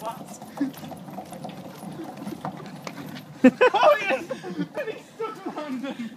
flats. oh yes! And he stuck around them.